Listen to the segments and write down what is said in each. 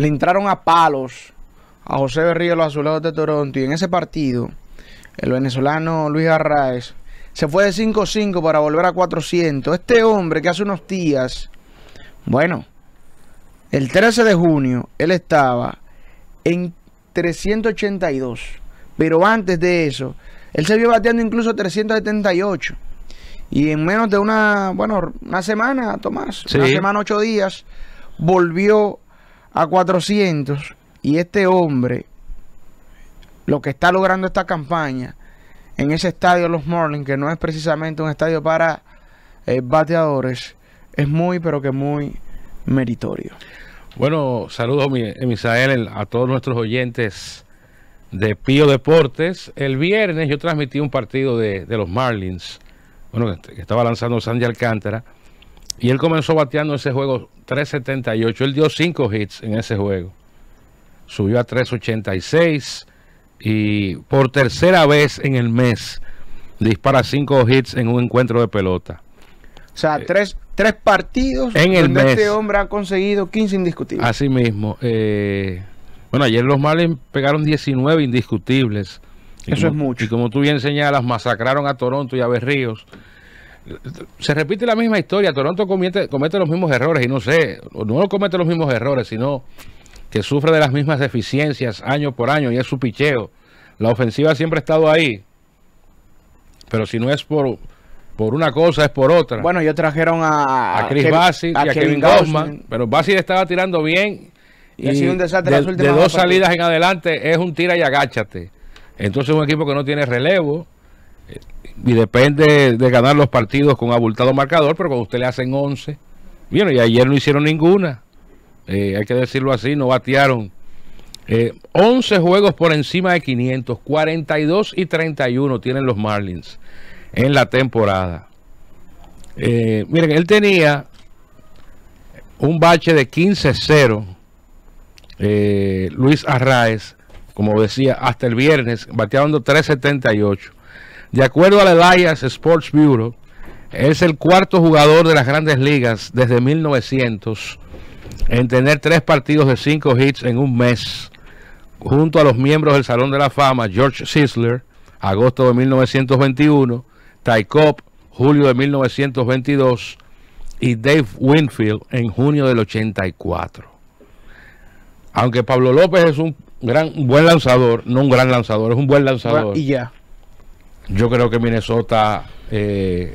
le entraron a palos a José Berrío los Azulejos de Toronto y en ese partido el venezolano Luis Arraez se fue de 5-5 para volver a 400. Este hombre que hace unos días, bueno, el 13 de junio él estaba en 382, pero antes de eso él se vio bateando incluso 378. Y en menos de una, bueno, una semana, Tomás, una semana, ocho días, volvió a 400. Y este hombre, lo que está logrando esta campaña en ese estadio Los Marlins, que no es precisamente un estadio para eh, bateadores, es muy, pero que muy meritorio. Bueno, saludos, Misael, a todos nuestros oyentes de Pío Deportes. El viernes yo transmití un partido de, de los Marlins bueno, que estaba lanzando Sandy Alcántara, y él comenzó bateando ese juego 378. Él dio 5 hits en ese juego. Subió a 386 y por tercera vez en el mes dispara 5 hits en un encuentro de pelota. O sea, eh, tres, tres, partidos en el mes. este hombre ha conseguido 15 indiscutibles. Así mismo. Eh, bueno, ayer los Marlins pegaron 19 indiscutibles. Eso es mucho. Y como tú bien señalas, masacraron a Toronto y a Berríos. Se repite la misma historia. Toronto comete, comete los mismos errores y no sé, no comete los mismos errores, sino que sufre de las mismas deficiencias año por año y es su picheo. La ofensiva siempre ha estado ahí. Pero si no es por, por una cosa, es por otra. Bueno, ellos trajeron a, a Chris Bassett y a Kevin, Kevin Pero Bassett estaba tirando bien. Y, ha sido un desastre de, de dos salidas en adelante es un tira y agáchate. Entonces un equipo que no tiene relevo y depende de ganar los partidos con abultado marcador, pero cuando usted le hacen 11, bueno, y ayer no hicieron ninguna, eh, hay que decirlo así, no batearon. 11 eh, juegos por encima de 500, 42 y 31 tienen los Marlins en la temporada. miren, él tenía un bache de 15-0, Luis Arraez, como decía, hasta el viernes, bateando 378. De acuerdo a la Elias Sports Bureau, es el cuarto jugador de las grandes ligas desde 1900 en tener tres partidos de cinco hits en un mes, junto a los miembros del Salón de la Fama, George Sisler, agosto de 1921, Ty Cobb, julio de 1922, y Dave Winfield en junio del 84. Aunque Pablo López es un gran, buen lanzador, no un gran lanzador, es un buen lanzador. Y ya. Yo creo que Minnesota, eh,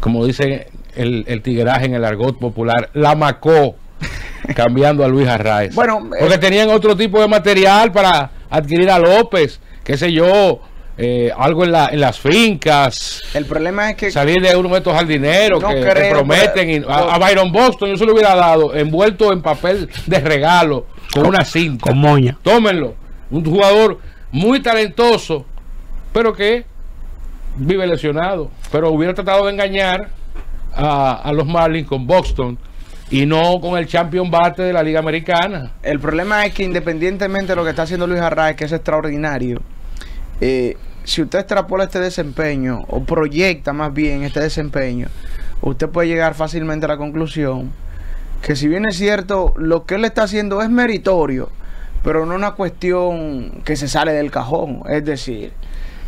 como dice el, el tigueraje en el argot popular, la macó cambiando a Luis Arraez. Bueno, porque eh, tenían otro tipo de material para adquirir a López, qué sé yo, eh, algo en, la, en las fincas. El problema es que. Salir de uno de estos jardineros que, prometen. a, Byron Boston yo se lo hubiera dado envuelto en papel de regalo con, una cinta. Con moña. Tómenlo. Un jugador muy talentoso, pero que vive lesionado. Pero hubiera tratado de engañar a, los Marlins con Boston y no con el champion bate de la Liga Americana. El problema es que independientemente de lo que está haciendo Luis Arraez, que es extraordinario, eh, si usted extrapola este desempeño o proyecta más bien este desempeño, usted puede llegar fácilmente a la conclusión que si bien es cierto, lo que él está haciendo es meritorio, pero no una cuestión que se sale del cajón. Es decir,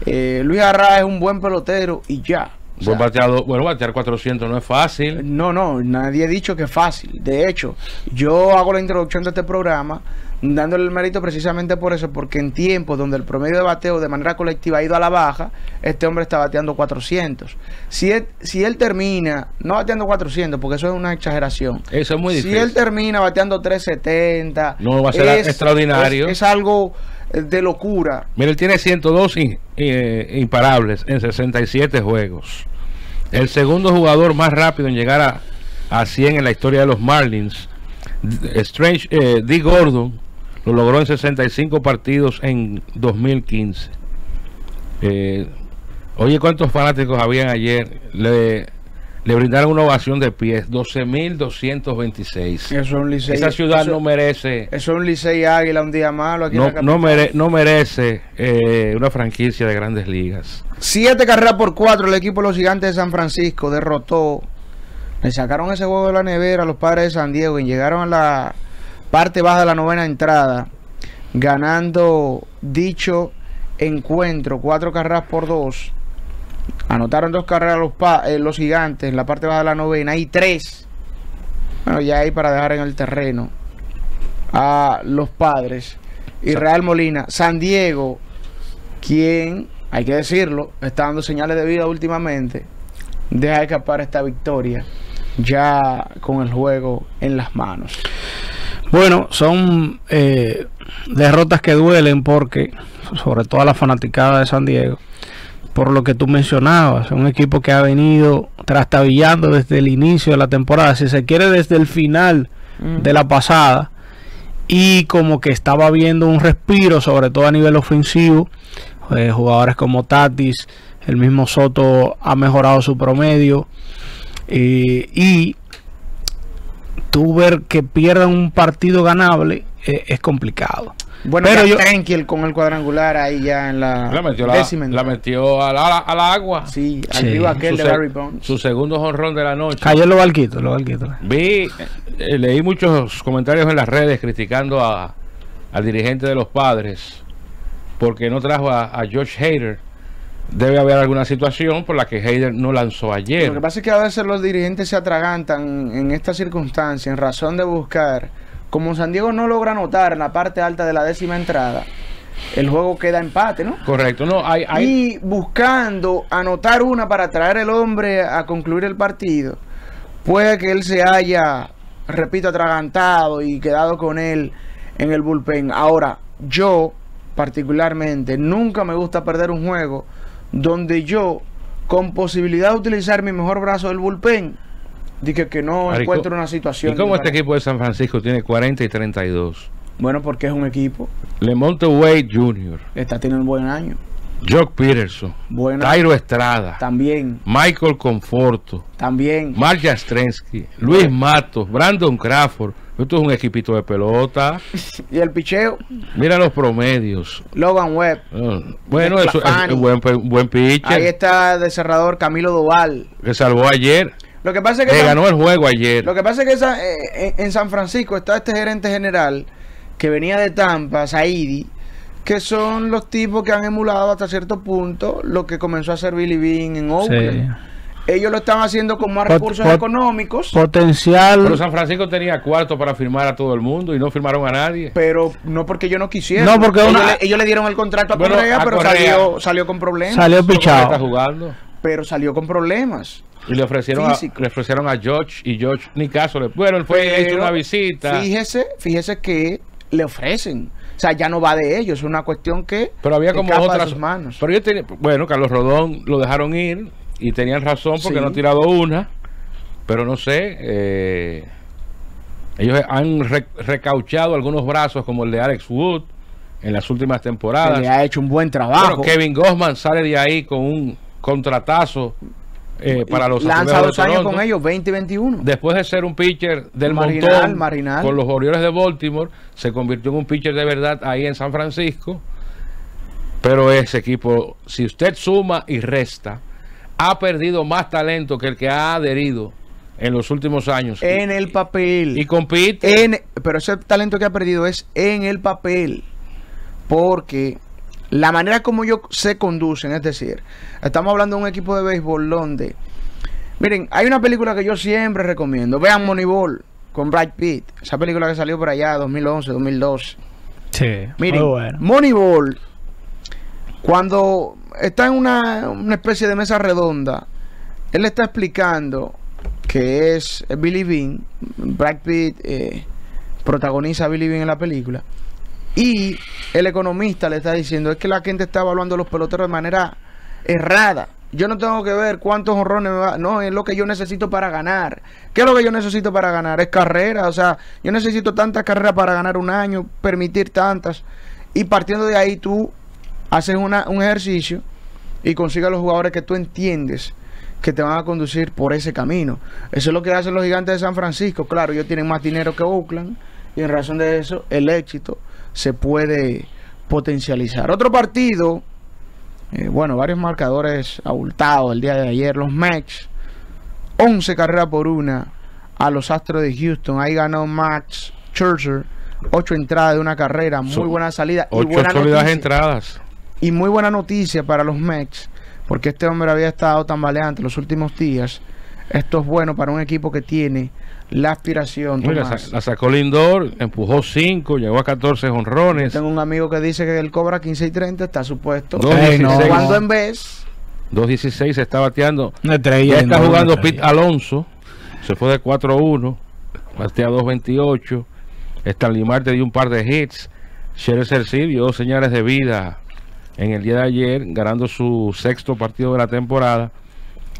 eh, Luis Arra es un buen pelotero y ya. Buen bateado, bueno, batear 400 no es fácil. No, no, nadie ha dicho que es fácil. De hecho, yo hago la introducción de este programa dándole el mérito precisamente por eso, porque en tiempos donde el promedio de bateo de manera colectiva ha ido a la baja, este hombre está bateando 400. Si él, si él termina, no bateando 400, porque eso es una exageración. Eso es muy difícil. Si él termina bateando 370, no va a ser extraordinario. Es, algo de locura. Mira, él tiene 102 eh, imparables en 67 juegos. El segundo jugador más rápido en llegar a, a 100 en la historia de los Marlins, Strange, eh, D. Gordon, lo logró en 65 partidos en 2015. Eh, oye, ¿cuántos fanáticos habían ayer? Le, le brindaron una ovación de pies, 12.226. Esa ciudad no merece. Eso es un Licey Águila, un día malo. Aquí no, no, no, merece eh, una franquicia de grandes ligas. Siete carreras por cuatro, el equipo de los Gigantes de San Francisco derrotó. Le sacaron ese juego de la nevera a los padres de San Diego y llegaron a la parte baja de la novena entrada, ganando dicho encuentro, cuatro carreras por dos. Anotaron dos carreras los, eh, los gigantes en la parte baja de la novena y tres. Bueno, ya ahí para dejar en el terreno a los padres. Y Real Molina, San Diego, quien, hay que decirlo, está dando señales de vida últimamente, deja escapar esta victoria ya con el juego en las manos. Bueno, son eh, derrotas que duelen porque, sobre todo a la fanaticada de San Diego, por lo que tú mencionabas, un equipo que ha venido trastabillando desde el inicio de la temporada, si se quiere desde el final de la pasada, y como que estaba viendo un respiro, sobre todo a nivel ofensivo, eh, jugadores como Tatis, el mismo Soto ha mejorado su promedio, eh, y tú ver que pierdan un partido ganable eh, es complicado. Bueno, pero yo tranquil con el cuadrangular ahí ya en la, la metió, la, metió al, agua. Sí, al sí. aquel su de Barry Bonds. Su segundo jonrón de la noche. Cayó los barquitos, los barquitos. Vi, eh, leí muchos comentarios en las redes criticando a, al dirigente de los padres porque no trajo a, a George Hader debe haber alguna situación por la que Heider no lanzó ayer. Lo que pasa es que a veces los dirigentes se atragantan en esta circunstancia en razón de buscar, como San Diego no logra anotar en la parte alta de la décima entrada, el juego queda empate, ¿no? Correcto, no, hay, Y buscando anotar una para traer el hombre a concluir el partido, puede que él se haya, repito, atragantado y quedado con él en el bullpen. Ahora, yo particularmente nunca me gusta perder un juego donde yo, con posibilidad de utilizar mi mejor brazo del bullpen, dije que no encuentro una situación. ¿Y cómo este equipo de San Francisco tiene 40 y 32? Bueno, porque es un equipo. Lemonte Wade Jr. Está teniendo un buen año. Jock Peterson, Tyro Estrada, también Michael Conforto, también Mark Jastrensky, Luis Matos, Brandon Crawford, esto es un equipito de pelota. y el picheo. Mira los promedios. Logan Webb. Ah, bueno, eso es un buen, buen pitcher. Ahí está de cerrador Camilo Doval. Que salvó ayer. Lo que pasa es que. ganó el juego ayer. Lo que pasa es que eh, en San Francisco está este gerente general que venía de Tampa, Saidi, que son los tipos que han emulado hasta cierto punto lo que comenzó a hacer Billy Bean en Oakland. Ellos lo están haciendo con más recursos económicos. Potencial. Pero San Francisco tenía cuarto para firmar a todo el mundo y no firmaron a nadie. Pero no porque yo no quisiera. No, porque ellos, le, dieron el contrato a Correa, pero salió, con problemas. Salió pichado. Está jugando. Pero salió con problemas. Y le ofrecieron, a, le ofrecieron a George y George ni caso. Le, bueno, él fue hizo una visita. Fíjese, fíjese que le ofrecen. O sea, ya no va de ellos, es una cuestión que. Pero había como otras manos. Pero yo tenía, bueno, Carlos Rodón lo dejaron ir y tenían razón porque no ha tirado una, pero no sé, eh, ellos han recauchado algunos brazos como el de Alex Wood en las últimas temporadas. ha hecho un buen trabajo. Kevin Gossman sale de ahí con un contratazo eh, para los Lanza dos años con ellos, 20 y 21. Después de ser un pitcher del marginal, montón con los Orioles de Baltimore, se convirtió en un pitcher de verdad ahí en San Francisco. Pero ese equipo, si usted suma y resta, ha perdido más talento que el que ha adherido en los últimos años. En el papel. Y compite. En, pero ese talento que ha perdido es en el papel. Porque la manera como ellos se conducen, es decir, estamos hablando de un equipo de béisbol donde... Miren, hay una película que yo siempre recomiendo. Vean Moneyball con Brad Pitt. Esa película que salió por allá 2011, 2012. Sí. Miren, Moneyball, cuando está en una, especie de mesa redonda. Él está explicando que es Billy Bean. Brad Pitt eh, protagoniza a Billy Bean en la película. Y el economista le está diciendo es que la gente está evaluando los peloteros de manera errada. Yo no tengo que ver cuántos honrones me va. No, es lo que yo necesito para ganar. ¿Qué es lo que yo necesito para ganar? Es carrera. O sea, yo necesito tantas carreras para ganar un año, permitir tantas. Y partiendo de ahí tú haces una, un ejercicio y consigas los jugadores que tú entiendes que te van a conducir por ese camino. Eso es lo que hacen los gigantes de San Francisco. Claro, ellos tienen más dinero que Oakland y en razón de eso el éxito se puede potencializar. Otro partido, eh, bueno, varios marcadores abultados el día de ayer. Los Max, 11 carreras por una a los Astros de Houston. Ahí ganó Max Scherzer, ocho entradas de una carrera, muy buena salida y Ocho buena sólidas noticia, entradas. y muy buena noticia para los Mets, porque este hombre había estado tambaleante los últimos días. Esto es bueno para un equipo que tiene la aspiración. Mira, la sacó Lindor, empujó 5, llegó a 14 honrones. Tengo un amigo que dice que él cobra 15 y 30, está supuesto. Dos Ey, no. dieciséis. Cuando en vez, 2.16 se está bateando. Una estrella. Ya está Lindor, jugando una Pete. Alonso. Se fue de 4-1. Batea 2.28. Stanley Marte dio un par de hits. Scherzer sí dio dos señales de vida en el día de ayer, ganando su sexto partido de la temporada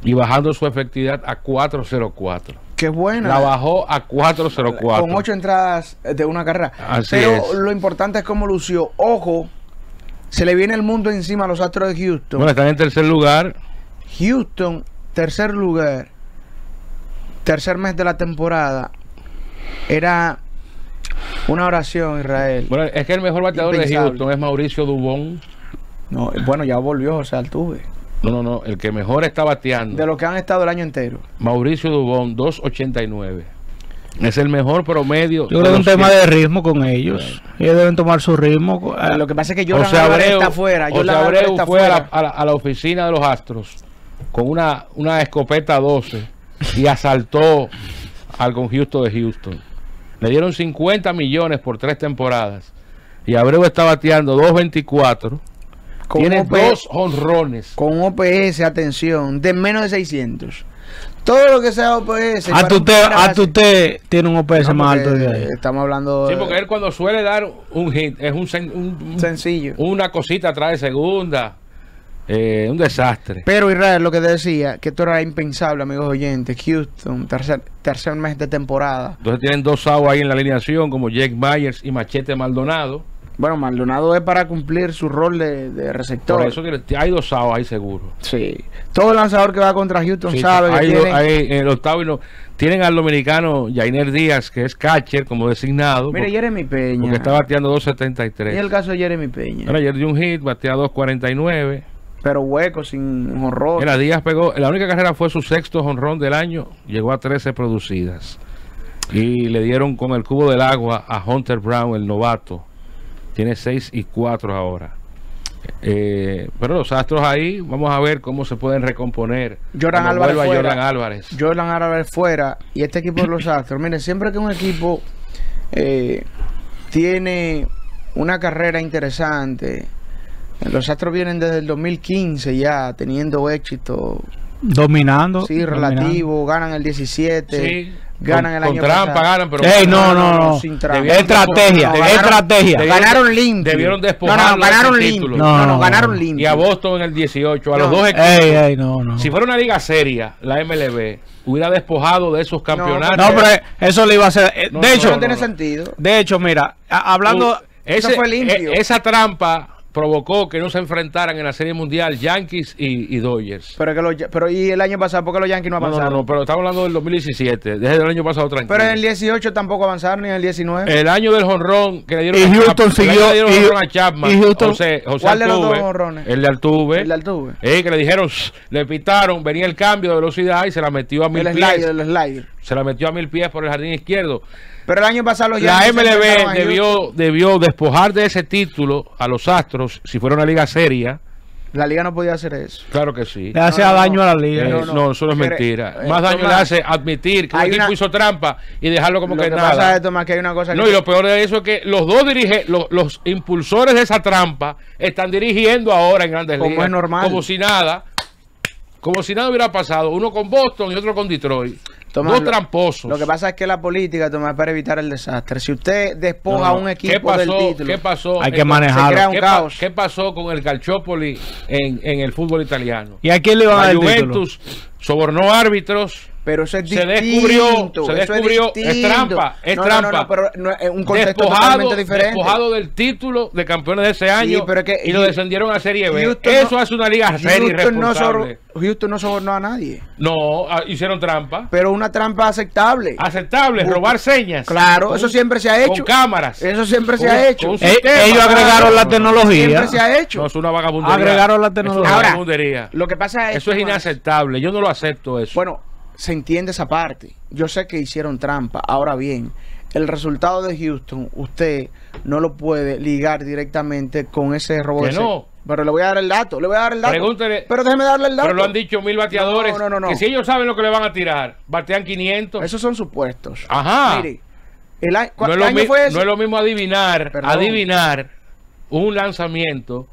y bajando su efectividad a 4.04. es buena. La bajó a 4.04. Con ocho entradas de una carrera. Así Pero es. lo importante es cómo lució. Ojo, se le viene el mundo encima a los Astros de Houston. Bueno, están en tercer lugar. Houston, tercer lugar, tercer mes de la temporada. Era una oración, Israel. Bueno, es que el mejor bateador de. Houston es Mauricio Dubón. No, bueno, ya volvió José Altuve. No, no, no. El que mejor está bateando. De lo que han estado el año entero. Mauricio Dubón, 2.89. Es el mejor promedio. Yo creo que es un tema que- de ritmo con ellos. Ellos deben tomar su ritmo. Eh, Lo que pasa es que Abreu, está afuera. José Jordan Álvarez Abreu está fue a la, afuera. a la- a la oficina de los Astros con una, una escopeta 12 y asaltó al conjunto de Houston. Le dieron 50 millones por tres temporadas. Y Abreu está bateando 2.24. Con Tiene OP dos honrones. con un OPS, atención, de menos de 600. Todo lo que sea OPS. A tu primera a tu te tiene un OPS No, más alto de ahí. Estamos hablando Sí, de porque él cuando suele dar un hit es un, sen- un- un- sencillo. una cosita atrás de segunda. Eh, un desastre. Pero Israel, lo que te decía, que esto era impensable, amigos oyentes. Houston, tercer, tercer mes de temporada. Entonces tienen dos aguas ahí en la alineación, como Jake Myers y Machete Maldonado. Bueno, Maldonado es para cumplir su rol de, de receptor. Por eso que hay dos aguas ahí seguro. Sí. Todo lanzador que va contra Houston Sí, sabe que hay do- tiene... hay en el octavo y no- tienen al dominicano Jainer Díaz, que es catcher como designado, Mire, porque, Jeremy Peña. porque está bateando Y el 2.73. caso de Jeremy Peña. Ahora ayer dio un hit, batea 2.49. Pero hueco, sin horror. Mira, Díaz pegó, la única carrera fue su sexto jonrón del año, llegó a 13 producidas. Y le dieron con el cubo del agua a Hunter Brown, el novato. Tiene 6 y 4 ahora. Eh, pero los astros ahí, vamos a ver cómo se pueden recomponer. Jordan Álvarez vuelva fuera. Jordan Álvarez. Jordan Álvarez fuera y este equipo de los Astros. Mire, siempre que un equipo eh, tiene una carrera interesante, los Astros vienen desde el 2015 ya teniendo éxito, Dominando. sí, dominando. relativo, ganan el 17, Sí, ganan el con año trampa pasado. ganan, pero Ey, no, no, no. sin trampa. Estrategia, No, ganaron- estrategia. Ganaron limpio. debieron no, despojarlo no, de ganaron limpio. No, no, No, no, ganaron no. limpio. y a Boston en el 18, a los No. dos equipos. Ey, ey, no, no. Si fuera una liga seria, la MLB hubiera despojado de esos campeonatos. No, pero eso le iba a hacer. eh, No, de no, hecho, no tiene sentido. de hecho, mira, a- hablando. Uh, ese- eso fue limpio. e- esa trampa provocó que no se enfrentaran en la Serie Mundial Yankees y, y Dodgers. Pero, que los, pero y el año pasado, ¿por qué los Yankees no No, no, avanzaron? no, pero estamos hablando del 2017, desde el año pasado tranquilo. Pero en el 18 tampoco avanzaron, ni en el 19. el año del jonrón que le dieron Y a Houston Chapman, siguió- le dieron y- jonrón a Chapman, y Houston- José, José ¿Cuál de los dos jonrones? El de Altuve. El de Altuve. Eh, que le dijeron, le pitaron, venía el cambio de velocidad y se la metió a mil el pies. slider, el slider. Se la metió a mil pies por el jardín izquierdo. Pero el año pasado los La MLB debió, debió despojar de ese título a los Astros si fuera una liga seria. La liga no podía hacer eso. Claro que sí. Le hace No, daño no. a la Eh, liga. no, no, no. eso no es mentira. eh, Más daño Tomás, le hace admitir que un equipo una- hizo trampa y dejarlo como lo que, que nada. pasa es, Tomás, que hay una cosa que... No, y lo peor de eso es que los dos dirige, los, los impulsores de esa trampa están dirigiendo ahora en Grandes Como Ligas. es normal. Como si nada. Como si nada hubiera pasado. Uno con Boston y otro con Detroit. Tomás, dos tramposos. Lo que pasa es que la política, Tomás, para evitar el desastre. Si usted despoja No, a no. un equipo ¿Qué pasó, del título... ¿Qué pasó? Hay que manejarlo. Se crea un ¿Qué, pa- caos. qué pasó con el Calciopoli en, en el fútbol italiano? ¿Y a quién le iban a dar el título? Juventus sobornó árbitros. Pero eso es Se distinto. descubrió, se eso descubrió, es distinto. trampa, es no, trampa. No, no, pero no, es un contexto Despojado, totalmente diferente. despojado del título de campeones de ese año pero es que y lo descendieron a Serie B. Houston Eso no- hace una liga seria y Houston no, sobornó a nadie. No, ah, hicieron trampa. Pero una trampa aceptable. Aceptable, robar señas. Claro, Con- eso siempre se ha hecho. Con cámaras. Eso siempre se Con- ha hecho. sistema. ellos agregaron la No, no, tecnología. Siempre se ha hecho. No, es una vagabundería. Agregaron la Es una tecnología. Ahora, vagabundería. Lo que pasa es... Eso es inaceptable. Yo no lo acepto eso. Bueno, se entiende esa parte. Yo sé que hicieron trampa. Ahora bien, el resultado de Houston, usted no lo puede ligar directamente con ese robo Que de no. Pero le voy a dar el dato, le voy a dar el dato. Pregúntele- Pero déjeme darle el dato. Pero lo han dicho mil bateadores. No, no, no, no. Que si ellos saben lo que le van a tirar, batean 500. Esos son supuestos. Ajá. Mire, el año, no, ¿qué es año fue no es lo mismo adivinar, Perdón. adivinar un lanzamiento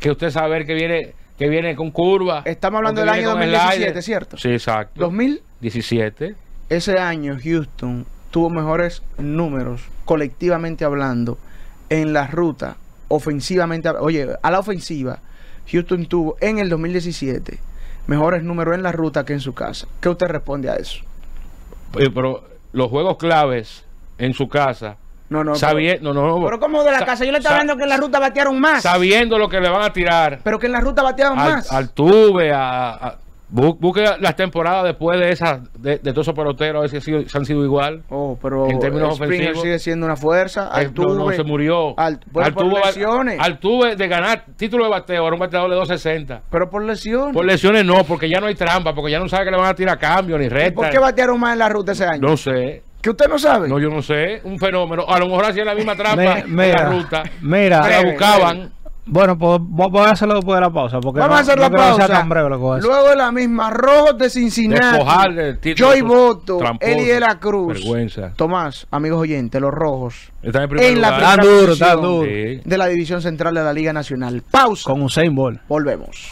que usted saber que viene que viene con curva. Estamos hablando del año con 2017, slider. ¿cierto? Sí, exacto. 2017. 17. Ese año Houston tuvo mejores números, colectivamente hablando, en la ruta, ofensivamente. Oye, a la ofensiva, Houston tuvo en el 2017 mejores números en la ruta que en su casa. ¿Qué usted responde a eso? Eh, Pero los juegos claves en su casa, No, no. sabiendo, no, no, Pero, ¿cómo de la sa- casa? Yo le estaba hablando que en la ruta batearon más. sabiendo lo que le van a tirar Pero que en la ruta batearon al, más. al tuve, a, a- bu- busque las temporadas después de esas, de, de todos esos peloteros, a ver si, han sido igual. Oh, pero En términos Springer ofensivos, sigue siendo una fuerza. Eh, no, no, Altuve, se murió. Al- bueno, por Altuve- lesiones. Altuve de ganar título de bateo, era un bateador de 260. Pero por lesiones. Por lesiones no, porque ya no hay trampa, porque ya no sabe que le van a tirar cambio ni ¿Y recta. ¿Por qué batearon más en la ruta ese año? No sé. Que usted no sabe. No, yo no sé. Un fenómeno. A lo mejor hacían la misma trampa Me- en mira, la ruta. mira. La Breve, buscaban. Bueno, pues vo- voy a hacerlo después de la pausa. Porque Vamos no- a hacer no la pausa. tan breve lo que voy a hacer. Luego de la misma, Rojos de Cincinnati. Título Joy Boto. Eli de la Cruz. Vergüenza. Tomás, amigos oyentes, los Rojos. Están en primer En la lugar. Tan primera duro, de la División Central de la Liga Nacional. Pausa. Con Usain Bolt. Volvemos.